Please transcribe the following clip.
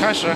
开始。